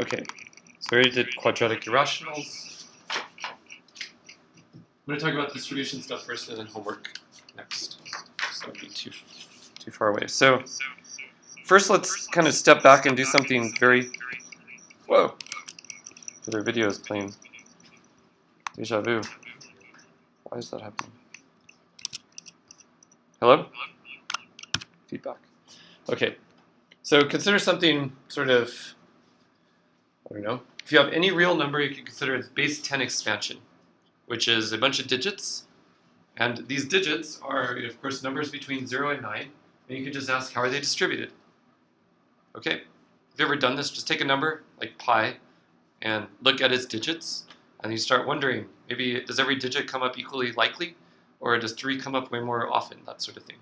Okay, so we did quadratic irrationals. I'm going to talk about distribution stuff first and then homework next. So it'd be too, too far away. So first let's kind of step back and do something very, whoa, their video is playing. Deja vu. Why is that happening? Hello? Feedback. Okay, so consider something sort of Don't know. If you have any real number, you can consider its base 10 expansion, which is a bunch of digits. And these digits are, of course, numbers between 0 and 9. And you can just ask, how are they distributed? Okay? Have you ever done this? Just take a number, like pi, and look at its digits. And you start wondering, maybe does every digit come up equally likely? Or does 3 come up way more often? That sort of thing.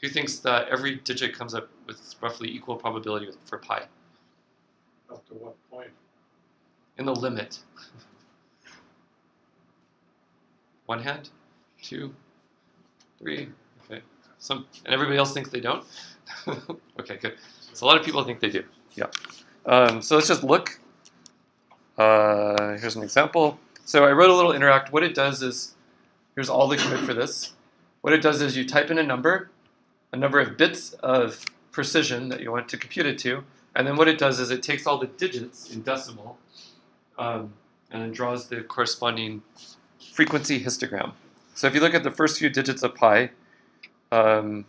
Who thinks that every digit comes up with roughly equal probability for pi? Up to what point? In the limit. One hand, two, three. Okay. Some and everybody else thinks they don't. okay, good. So a lot of people think they do. Yeah. Um, so let's just look. Uh, here's an example. So I wrote a little interact. What it does is, here's all the commit for this. What it does is you type in a number, a number of bits of precision that you want to compute it to, and then what it does is it takes all the digits in decimal um, and draws the corresponding frequency histogram. So if you look at the first few digits of pi, um,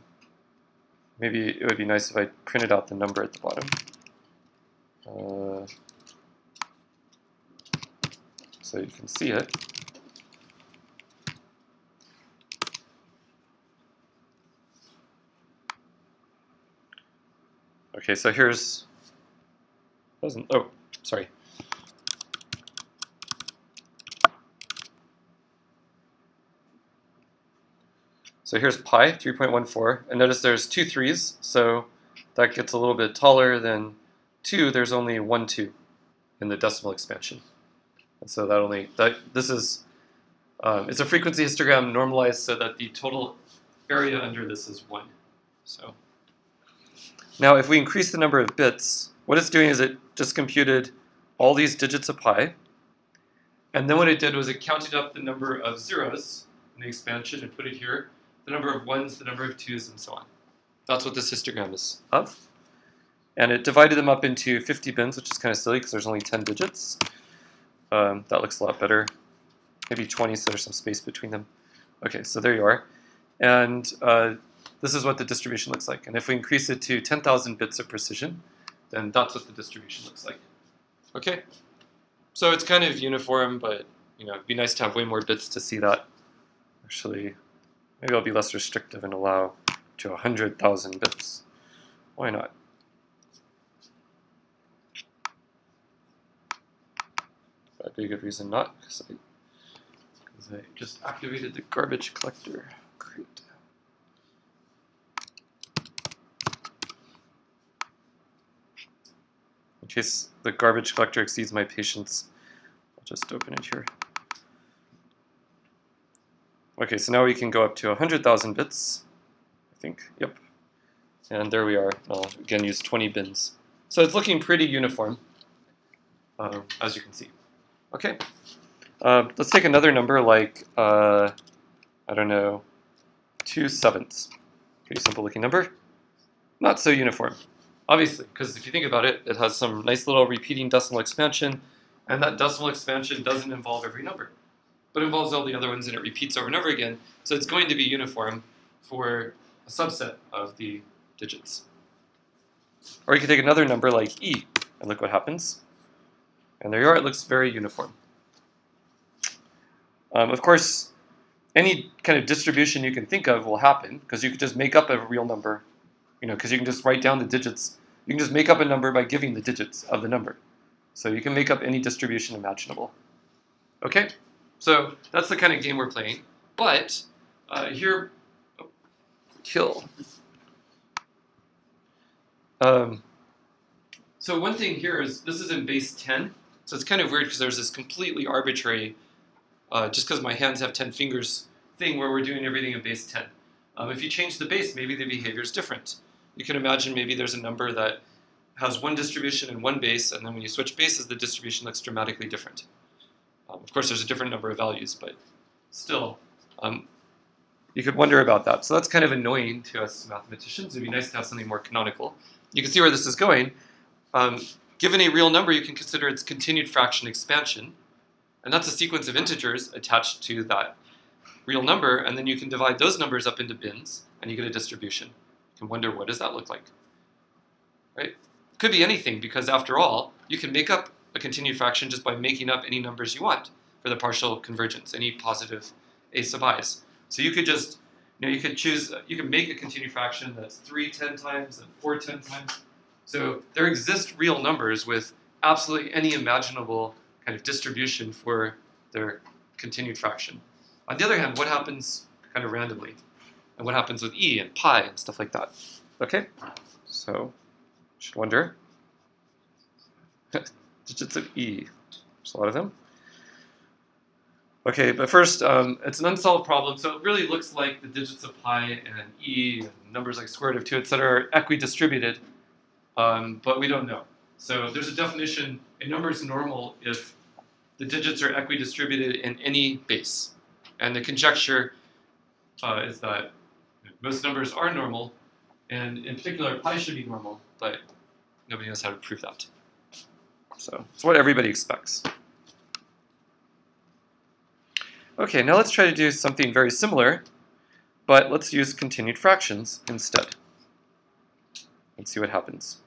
maybe it would be nice if I printed out the number at the bottom. Uh, so you can see it. Okay, so here's, wasn't, oh, sorry. So here's pi, 3.14, and notice there's two threes, so that gets a little bit taller than two, there's only one two in the decimal expansion. And so that only, that this is, um, it's a frequency histogram normalized so that the total area under this is one. So. Now, if we increase the number of bits, what it's doing is it just computed all these digits of pi, and then what it did was it counted up the number of zeros in the expansion and put it here, the number of ones, the number of twos, and so on. That's what this histogram is of. And it divided them up into 50 bins, which is kind of silly because there's only 10 digits. Um, that looks a lot better. Maybe 20 so there's some space between them. Okay, so there you are. And uh, this is what the distribution looks like. And if we increase it to 10,000 bits of precision, then that's what the distribution looks like. Okay? So it's kind of uniform, but you know, it'd be nice to have way more bits to see that. Actually, maybe I'll be less restrictive and allow to 100,000 bits. Why not? That'd be a good reason not, because I, I just activated the garbage collector. Great. Case the garbage collector exceeds my patience, I'll just open it here. Okay, so now we can go up to 100,000 bits, I think, yep. And there we are. I'll again use 20 bins. So it's looking pretty uniform, um, as you can see. Okay, uh, let's take another number like, uh, I don't know, 2 sevenths. Pretty simple looking number. Not so uniform, obviously, because if you think about it, it has some nice little repeating decimal expansion, and that decimal expansion doesn't involve every number, but involves all the other ones and it repeats over and over again, so it's going to be uniform for a subset of the digits. Or you could take another number like e, and look what happens. And there you are, it looks very uniform. Um, of course, any kind of distribution you can think of will happen, because you could just make up a real number, you know, because you can just write down the digits. You can just make up a number by giving the digits of the number. So you can make up any distribution imaginable. Okay? So that's the kind of game we're playing. But uh, here, oh, kill. Um, so one thing here is this is in base 10. So it's kind of weird because there's this completely arbitrary, uh, just because my hands have 10 fingers thing where we're doing everything in base 10. Um, if you change the base, maybe the behavior is different. You can imagine maybe there's a number that has one distribution and one base, and then when you switch bases, the distribution looks dramatically different. Um, of course, there's a different number of values, but still, um, you could wonder about that. So that's kind of annoying to us mathematicians. It'd be nice to have something more canonical. You can see where this is going. Um, given a real number, you can consider its continued fraction expansion, and that's a sequence of integers attached to that real number, and then you can divide those numbers up into bins, and you get a distribution. Can wonder, what does that look like? Right? Could be anything, because after all, you can make up a continued fraction just by making up any numbers you want for the partial convergents, any positive a sub i's. So you could just, you know, you could choose, uh, you can make a continued fraction that's 3 10 times and 4 10 times. So there exist real numbers with absolutely any imaginable kind of distribution for their continued fraction. On the other hand, what happens kind of randomly? And what happens with e and pi and stuff like that? Okay, so should wonder. Digits of e. There's a lot of them. Okay, but first, um, it's an unsolved problem, so it really looks like the digits of pi and e and numbers like square root of 2, etc. are equidistributed, um, but we don't know. So there's a definition, a number is normal if the digits are equidistributed in any base. And the conjecture uh, is that most numbers are normal, and in particular, pi should be normal, but nobody knows how to prove that. So it's what everybody expects. Okay, now let's try to do something very similar, but let's use continued fractions instead. Let's see what happens.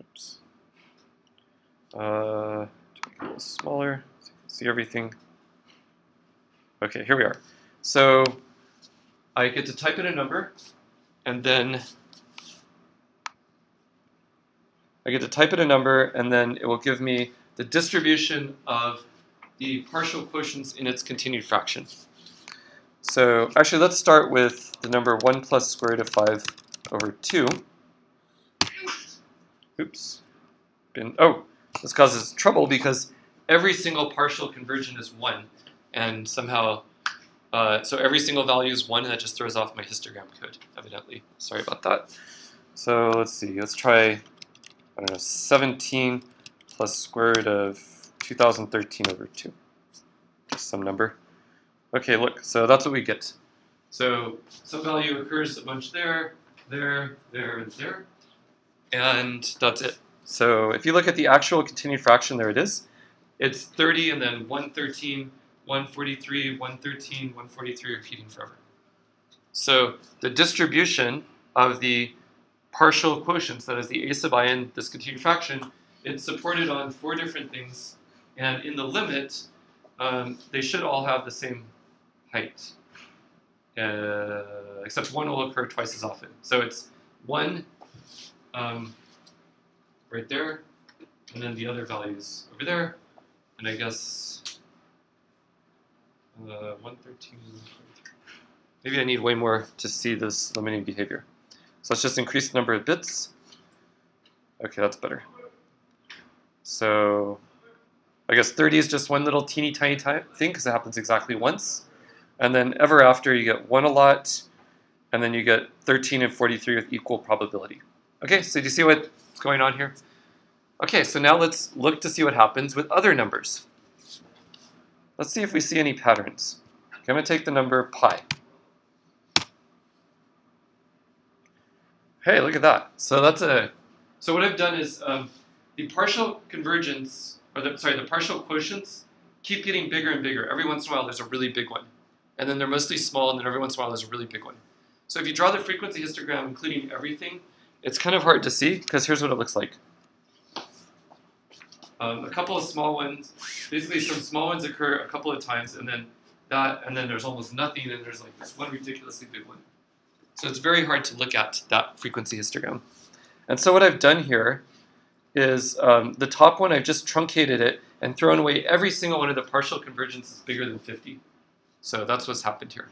Oops. Uh, a little smaller so you can see everything. Okay, here we are. So I get to type in a number, and then I get to type in a number, and then it will give me the distribution of the partial quotients in its continued fraction. So actually, let's start with the number 1 plus square root of 5 over 2. Oops. Been, oh, this causes trouble because every single partial convergent is 1. And somehow, uh, so every single value is 1, and that just throws off my histogram code, evidently. Sorry about that. So let's see, let's try, I don't know, 17 plus square root of 2013 over 2. Just some number. Okay, look, so that's what we get. So some value occurs a bunch there, there, there, and there. And that's it. So if you look at the actual continued fraction, there it is. It's 30 and then 113, 143, 113, 143 repeating forever. So the distribution of the partial quotients, that is the a sub i this continued fraction, it's supported on four different things and in the limit, um, they should all have the same height, uh, except one will occur twice as often. So it's one um, right there, and then the other values over there, and I guess uh, 113, Maybe I need way more to see this limiting behavior. So let's just increase the number of bits. Okay, that's better. So I guess 30 is just one little teeny tiny time thing because it happens exactly once. And then ever after you get one a lot, and then you get 13 and 43 with equal probability. Okay, so do you see what's going on here? Okay, so now let's look to see what happens with other numbers. Let's see if we see any patterns. I'm going to take the number pi. Hey, look at that. So that's a. So what I've done is um, the partial convergents or the, sorry, the partial quotients keep getting bigger and bigger. Every once in a while, there's a really big one. And then they're mostly small, and then every once in a while, there's a really big one. So if you draw the frequency histogram, including everything, it's kind of hard to see, because here's what it looks like. Um, a couple of small ones, basically some small ones occur a couple of times, and then that, and then there's almost nothing, and there's like this one ridiculously big one. So it's very hard to look at that frequency histogram. And so what I've done here is um, the top one, I've just truncated it and thrown away every single one of the partial convergents bigger than 50. So that's what's happened here.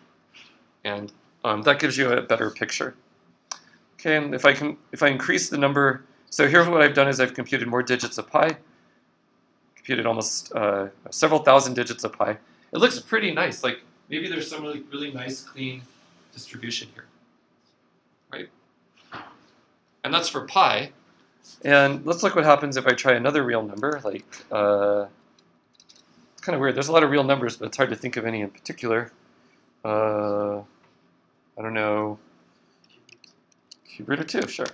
And um, that gives you a better picture. Okay, and if I can, if I increase the number, so here what I've done is I've computed more digits of pi, computed almost uh, several thousand digits of pi. It looks pretty nice. Like maybe there's some really, really nice, clean distribution here, right? And that's for pi. And let's look what happens if I try another real number, like, uh, it's kind of weird. There's a lot of real numbers, but it's hard to think of any in particular. Uh, I don't know, cube root of 2, sure.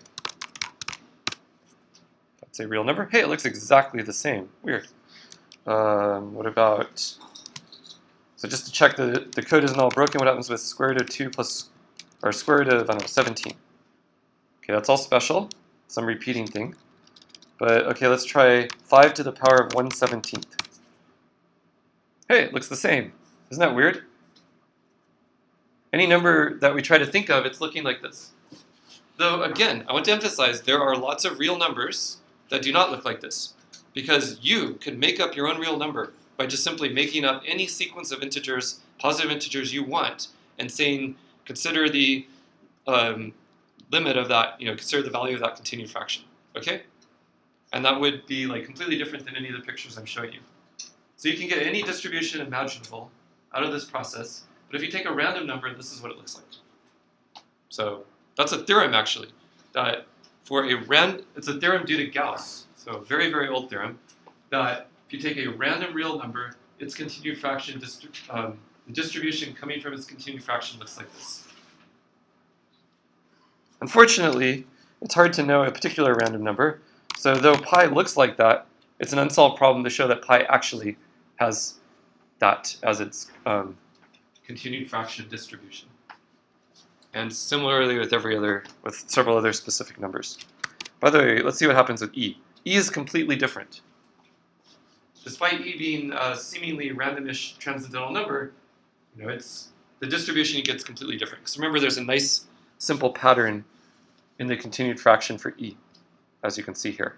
That's a real number. Hey, it looks exactly the same. Weird. Um, what about, so just to check the, the code isn't all broken, what happens with square root of 2 plus, or square root of, I don't know, 17? Okay, that's all special, some repeating thing. But, okay, let's try 5 to the power of 1 17th. Hey, it looks the same. Isn't that weird? Any number that we try to think of, it's looking like this. Though, again, I want to emphasize there are lots of real numbers that do not look like this. Because you can make up your own real number by just simply making up any sequence of integers, positive integers you want, and saying, consider the um, limit of that, you know, consider the value of that continued fraction. Okay? And that would be like completely different than any of the pictures I'm showing you. So you can get any distribution imaginable out of this process, but if you take a random number, this is what it looks like. So that's a theorem actually, that for a random, it's a theorem due to Gauss, so very, very old theorem, that if you take a random real number, its continued fraction, um, the distribution coming from its continued fraction looks like this. Unfortunately, it's hard to know a particular random number, so though pi looks like that, it's an unsolved problem to show that pi actually has that as its um, continued fraction distribution. And similarly with every other, with several other specific numbers. By the way, let's see what happens with e. e is completely different. Despite e being a seemingly randomish transcendental number, you know, it's the distribution gets completely different. Because remember, there's a nice simple pattern in the continued fraction for e, as you can see here.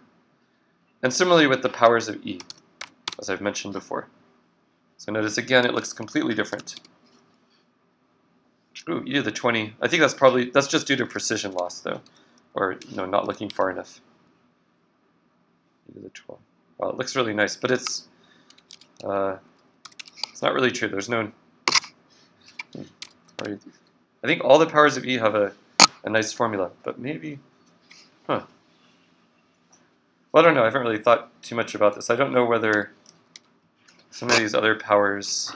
And similarly with the powers of e, as I've mentioned before. So notice again, it looks completely different. Ooh, e to the 20. I think that's probably, that's just due to precision loss though, or you know, not looking far enough. To the 12. Well, it looks really nice, but it's, uh, it's not really true. There's no, I think all the powers of e have a, a nice formula, but maybe, huh. Well, I don't know. I haven't really thought too much about this. I don't know whether some of these other powers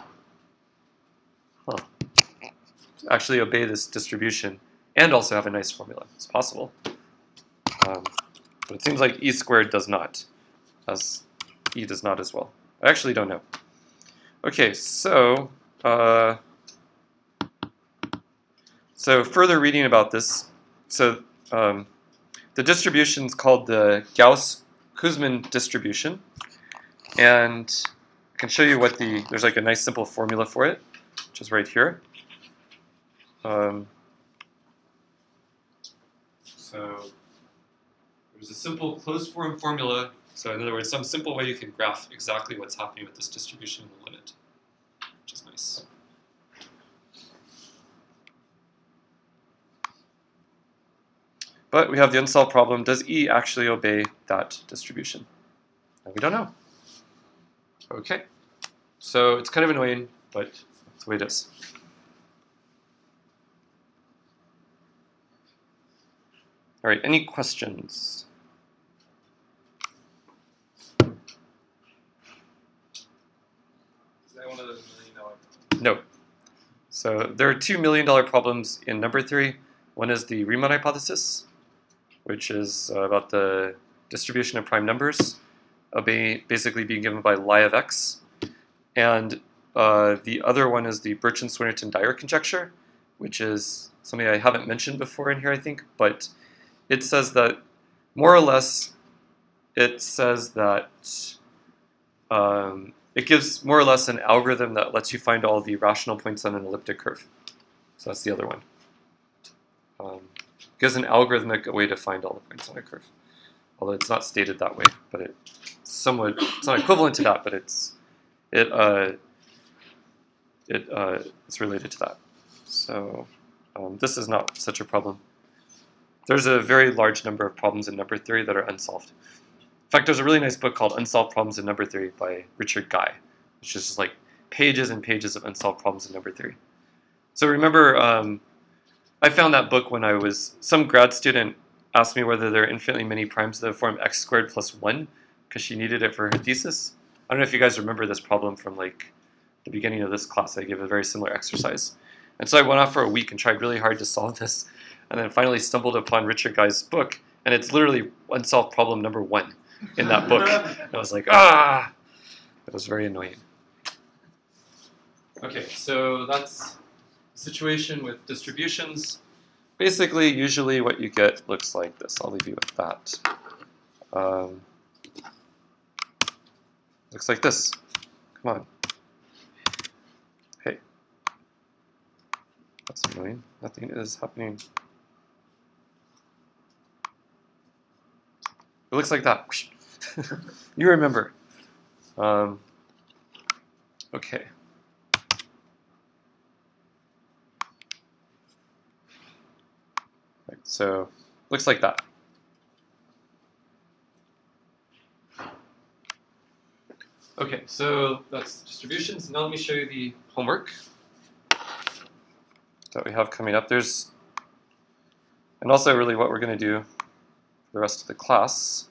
huh, actually obey this distribution and also have a nice formula. It's possible. Um, but it seems like e squared does not, as e does not as well. I actually don't know. Okay, so uh, so further reading about this, so um, the distribution is called the Gauss-Kuzmin distribution, and I can show you what the, there's like a nice simple formula for it, which is right here. Um, so there's a simple closed form formula, so in other words, some simple way you can graph exactly what's happening with this distribution in the limit, which is nice. But we have the unsolved problem, does E actually obey that distribution? And we don't know. Okay, so it's kind of annoying, but that's the way it is. All right, any questions? Million dollar? No. So there are two million dollar problems in number theory. One is the Riemann hypothesis, which is uh, about the distribution of prime numbers obey, basically being given by Li of x. And uh, the other one is the Birch and Swinnerton-Dyer conjecture, which is something I haven't mentioned before in here, I think, but it says that more or less, it says that um, it gives more or less an algorithm that lets you find all the rational points on an elliptic curve. So that's the other one. Um, gives an algorithmic way to find all the points on a curve. Although it's not stated that way, but it somewhat it's not equivalent to that, but it's it uh, it uh, it's related to that. So um, this is not such a problem. There's a very large number of problems in number theory that are unsolved. In fact, there's a really nice book called Unsolved Problems in Number Theory by Richard Guy, which is just like pages and pages of unsolved problems in number theory. So remember, um, I found that book when I was some grad student asked me whether there are infinitely many primes that form x squared plus 1 because she needed it for her thesis. I don't know if you guys remember this problem from like the beginning of this class. I gave a very similar exercise. And so I went off for a week and tried really hard to solve this and then finally stumbled upon Richard Guy's book and it's literally unsolved problem number one in that book. I was like, ah! It was very annoying. Okay, so that's the situation with distributions. Basically, usually what you get looks like this. I'll leave you with that. Um, looks like this. Come on. Hey. That's annoying. Nothing is happening. It looks like that. you remember. Um, okay. Right, so looks like that. Okay, so that's distributions. Now let me show you the homework that we have coming up. There's, and also really what we're going to do the rest of the class.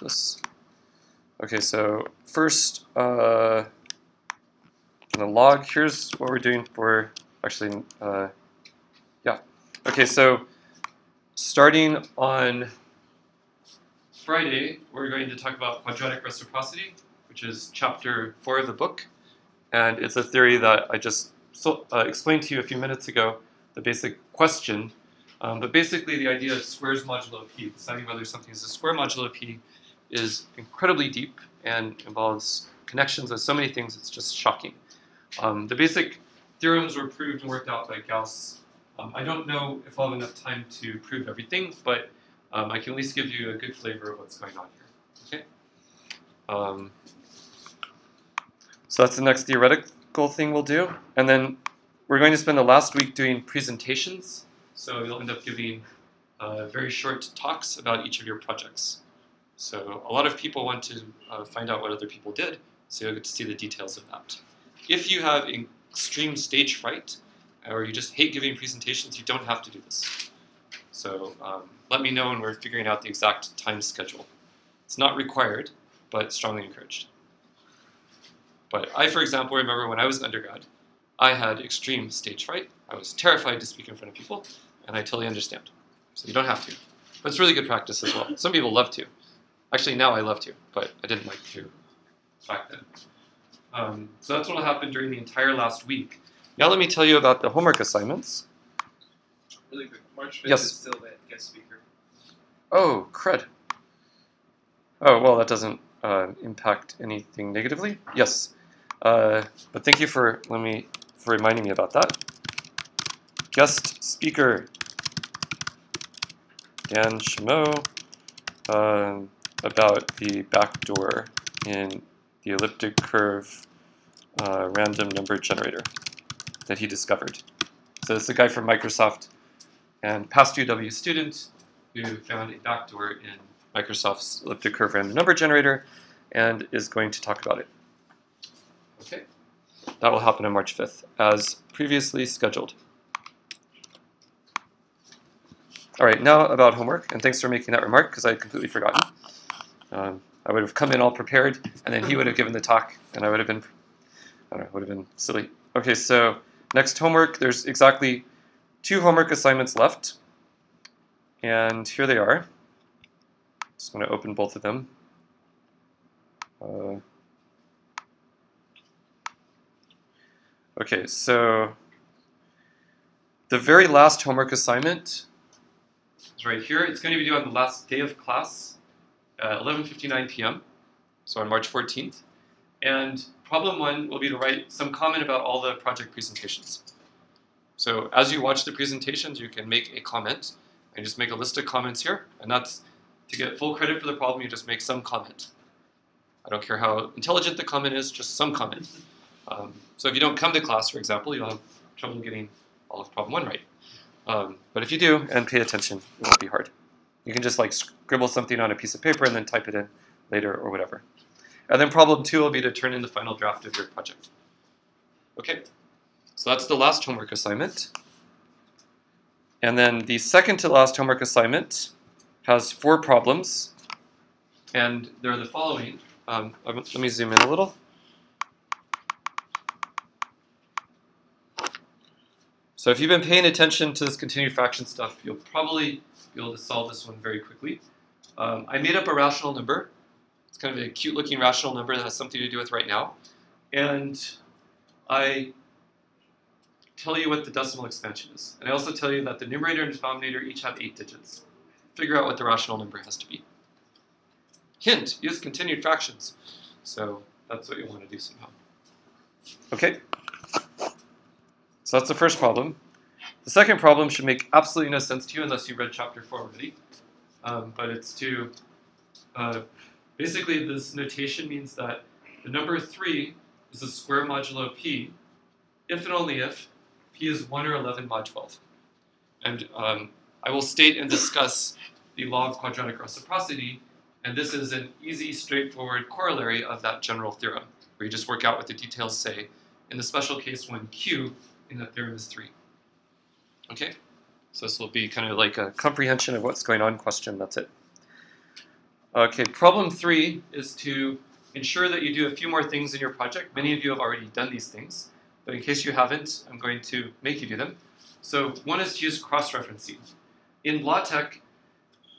This. Okay, so first, uh, in the log, here's what we're doing for, actually, uh, yeah. Okay, so starting on Friday, we're going to talk about quadratic reciprocity, which is chapter four of the book. And it's a theory that I just so, uh, explained to you a few minutes ago, the basic question. Um, but basically, the idea of squares modulo p, deciding whether something is a square modulo p, is incredibly deep and involves connections of so many things, it's just shocking. Um, the basic theorems were proved and worked out by Gauss. Um, I don't know if I'll have enough time to prove everything, but um, I can at least give you a good flavor of what's going on here. Okay. Um, so that's the next theoretical thing we'll do. And then we're going to spend the last week doing presentations. So you'll end up giving uh, very short talks about each of your projects. So a lot of people want to uh, find out what other people did, so you'll get to see the details of that. If you have extreme stage fright, or you just hate giving presentations, you don't have to do this. So um, let me know when we're figuring out the exact time schedule. It's not required, but strongly encouraged. But I, for example, remember when I was an undergrad, I had extreme stage fright. I was terrified to speak in front of people, and I totally understand. So you don't have to. But it's really good practice as well. Some people love to. Actually, now I love to, but I didn't like to back then. Um, so that's what will happen during the entire last week. Now let me tell you about the homework assignments. Really quick, March 5th Yes. is still that guest speaker. Oh, crud. Oh, well, that doesn't uh, impact anything negatively. Yes. Uh, but thank you for let me for reminding me about that. Guest speaker Dan Shumow um, about the backdoor in the elliptic curve uh, random number generator that he discovered. So it's a guy from Microsoft and past UW student who found a backdoor in Microsoft's elliptic curve random number generator and is going to talk about it. Okay, that will happen on March 5th as previously scheduled. All right, now about homework, and thanks for making that remark because I had completely forgotten. Um, I would have come in all prepared, and then he would have given the talk, and I would have been, I don't know, would have been silly. Okay, so next homework, there's exactly two homework assignments left, and here they are. Just going to open both of them. Uh, okay, so the very last homework assignment is right here. It's going to be due on the last day of class, uh, 11:59 p.m. So on March 14th. And problem one will be to write some comment about all the project presentations. So as you watch the presentations, you can make a comment and just make a list of comments here. And that's to get full credit for the problem, you just make some comment. I don't care how intelligent the comment is, just some comment. Um, so if you don't come to class, for example, you'll have trouble getting all of problem one right. Um, but if you do and pay attention, it won't be hard. You can just like scribble something on a piece of paper and then type it in later or whatever. And then problem two will be to turn in the final draft of your project. Okay, So that's the last homework assignment. And then the second to last homework assignment has four problems. And they're the following. Um, let me zoom in a little. So if you've been paying attention to this continued fraction stuff, you'll probably be able to solve this one very quickly. Um, I made up a rational number. It's kind of a cute looking rational number that has something to do with right now. And I tell you what the decimal expansion is. And I also tell you that the numerator and denominator each have eight digits. Figure out what the rational number has to be. Hint, use continued fractions. So that's what you want to do somehow. Okay? So that's the first problem. The second problem should make absolutely no sense to you unless you read chapter 4 already. Um, but it's to, uh, basically this notation means that the number 3 is the square modulo p, if and only if p is 1 or 11 mod 12. And um, I will state and discuss the law of quadratic reciprocity, and this is an easy, straightforward corollary of that general theorem, where you just work out what the details say in the special case when q in that theorem is 3. Okay? So this will be kind of like a comprehension of what's going on question, that's it. Okay, problem 3 is to ensure that you do a few more things in your project. Many of you have already done these things, but in case you haven't, I'm going to make you do them. So one is to use cross-referencing. In LaTeX,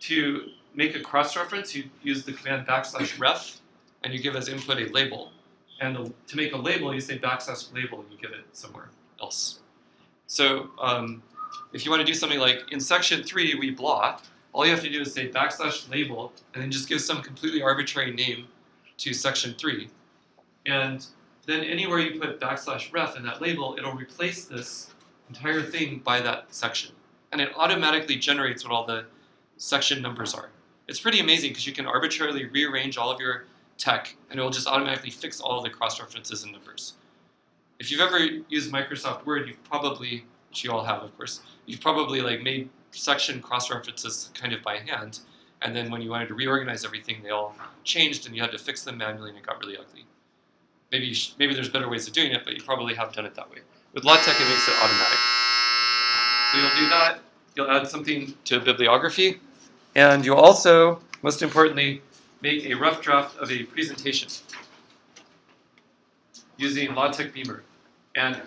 to make a cross-reference, you use the command backslash ref, and you give as input a label. And to make a label, you say backslash label, and you give it somewhere else. So um, if you want to do something like, in section 3, we blah, all you have to do is say backslash label, and then just give some completely arbitrary name to section 3. And then anywhere you put backslash ref in that label, it'll replace this entire thing by that section. And it automatically generates what all the section numbers are. It's pretty amazing because you can arbitrarily rearrange all of your TeX and it will just automatically fix all the cross-references and numbers. If you've ever used Microsoft Word, you've probably, which you all have of course, you've probably like made section cross-references kind of by hand and then when you wanted to reorganize everything, they all changed and you had to fix them manually and it got really ugly. Maybe, maybe there's better ways of doing it, but you probably have done it that way. With LaTeX, it makes it automatic. So you'll do that. You'll add something to a bibliography. And you'll also, most importantly, make a rough draft of a presentation using LaTeX Beamer. And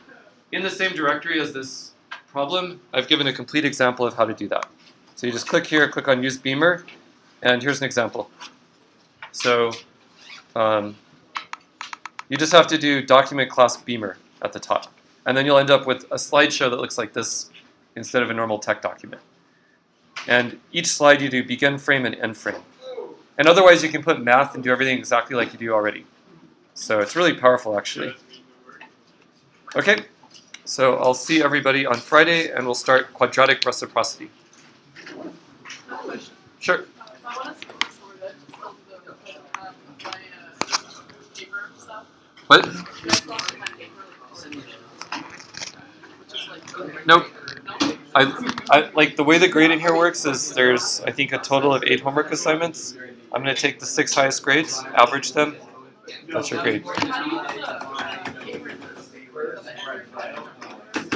in the same directory as this problem, I've given a complete example of how to do that. So you just click here, click on Use Beamer, and here's an example. So um, you just have to do document class Beamer at the top. And then you'll end up with a slideshow that looks like this instead of a normal TeX document. And each slide you do begin frame and end frame. And otherwise you can put math and do everything exactly like you do already. So it's really powerful actually. Okay, so I'll see everybody on Friday and we'll start quadratic reciprocity. Sure. What? Nope. I, I like the way the grading here works is there's I think a total of eight homework assignments. I'm gonna take the six highest grades, average them. That's your grade.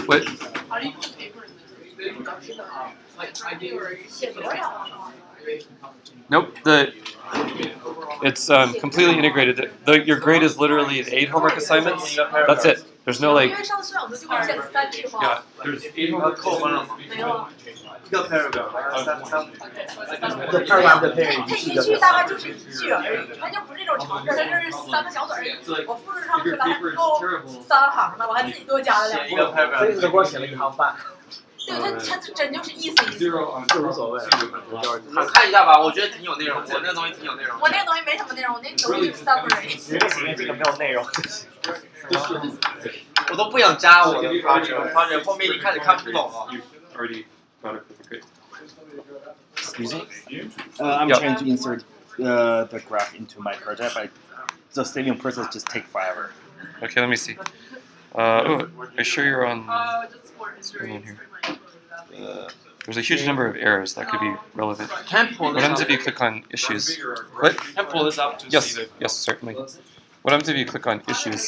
What? Nope. The it's um, completely integrated. The, the, your grade is literally eight homework assignments. That's it. There's no like. Yeah. There's eight homework assignments. 一个 paragraph，三三。这 paragraph 的配一句大概就是一句而已，它就不是那种长的，它就是三个小短儿。我复制上去了，还不够三行呢，我还自己多加了两个。所以只给我写了一行半。对他，他真就是意思意思。这无所谓。我看一下吧，我觉得挺有内容，我那个东西挺有内容。我那个东西没什么内容，我那个 东西就是 summary。你这里面这个没有内容。我都不想加我的 project，project 后面一开始看不懂了。 Excuse me? Uh, I'm Yeah. trying to insert uh, the graph into my project, but the saving process just take forever. Okay, let me see. Uh, oh, are you sure you're on? Hang on here. Uh, There's a huge number of errors that could be relevant. Can pull What this happens up. if you click on issues? What? Can pull this up to Yes, see the. yes, certainly. What happens if you click on issues?